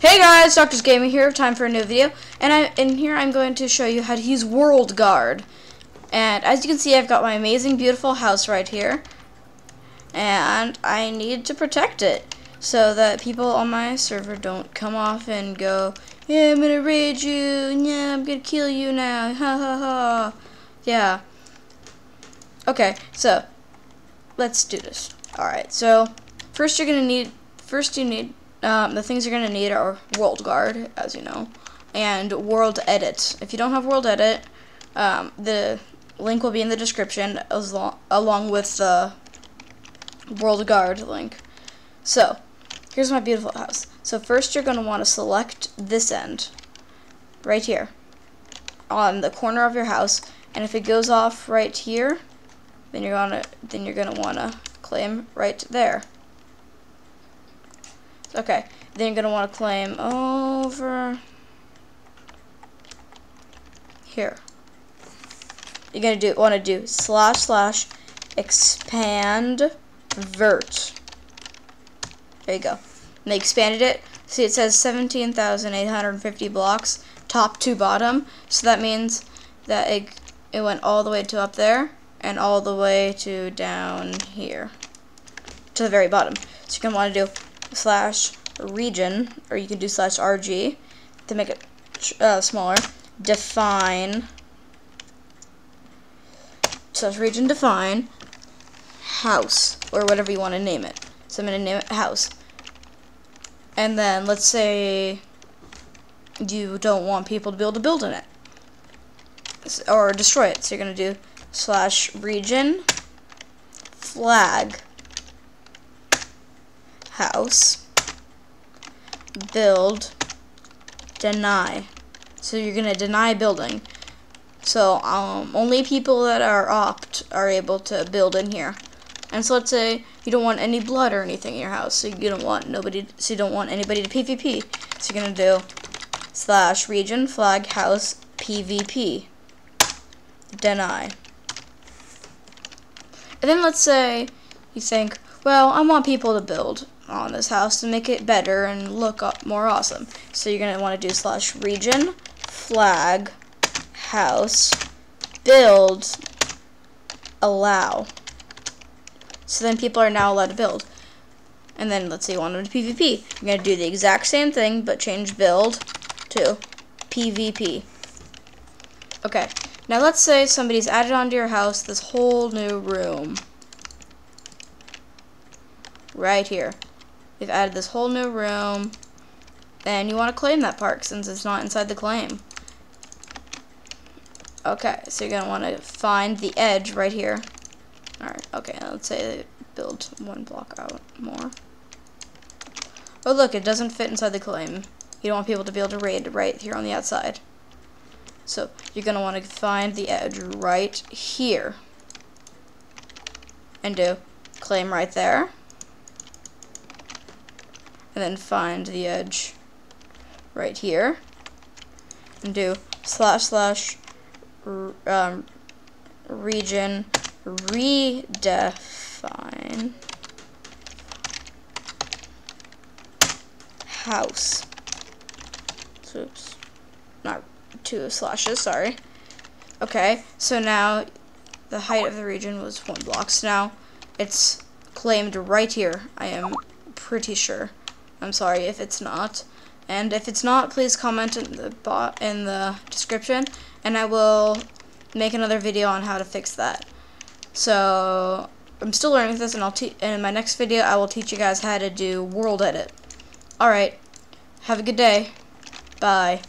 Hey guys, Doctor's Gaming here. Time for a new video, and I in here I'm going to show you how to use World Guard. And as you can see, I've got my amazing, beautiful house right here, and I need to protect it so that people on my server don't come off and go, "Yeah, I'm gonna raid you. Yeah, I'm gonna kill you now. Ha ha ha." Yeah. Okay, so let's do this. All right. So first, you're gonna need first you need um, the things you're going to need are World Guard, as you know, and World Edit. If you don't have World Edit, um, the link will be in the description as lo along with the World Guard link. So, here's my beautiful house. So first you're going to want to select this end, right here, on the corner of your house, and if it goes off right here, then you're gonna then you're gonna want to claim right there. Okay, then you're gonna want to claim over here. You're gonna do want to do slash slash expand vert. There you go. And they expanded it. See, it says 17,850 blocks, top to bottom. So that means that it it went all the way to up there and all the way to down here to the very bottom. So you're gonna want to do slash region, or you can do slash RG to make it uh, smaller. Define slash region define house or whatever you want to name it. So I'm going to name it house. And then let's say you don't want people to be able to build in it or destroy it. So you're going to do slash region flag house, build, deny. So you're going to deny building. So um, only people that are opt are able to build in here. And so let's say you don't want any blood or anything in your house. So you don't want nobody. So you don't want anybody to PvP. So you're gonna do slash region flag house PvP deny. And then let's say you think, well, I want people to build on this house to make it better and look more awesome. So you're going to want to do slash region, flag, house, build, allow. So then people are now allowed to build. And then let's say you want them to PvP. You're going to do the exact same thing, but change build to PvP. Okay, now let's say somebody's added onto your house this whole new room. Right here. They've added this whole new room. And you want to claim that park since it's not inside the claim. Okay, so you're going to want to find the edge right here. Alright, okay, let's say build one block out more. Oh look, it doesn't fit inside the claim. You don't want people to be able to raid right here on the outside. So you're going to want to find the edge right here. And do claim right there and then find the edge right here and do slash slash um, region redefine house. Oops not two slashes sorry. Okay so now the height of the region was one block so now it's claimed right here I am pretty sure I'm sorry if it's not. And if it's not, please comment in the bot in the description, and I will make another video on how to fix that. So I'm still learning this, and I'll in my next video I will teach you guys how to do world edit. All right, have a good day. Bye.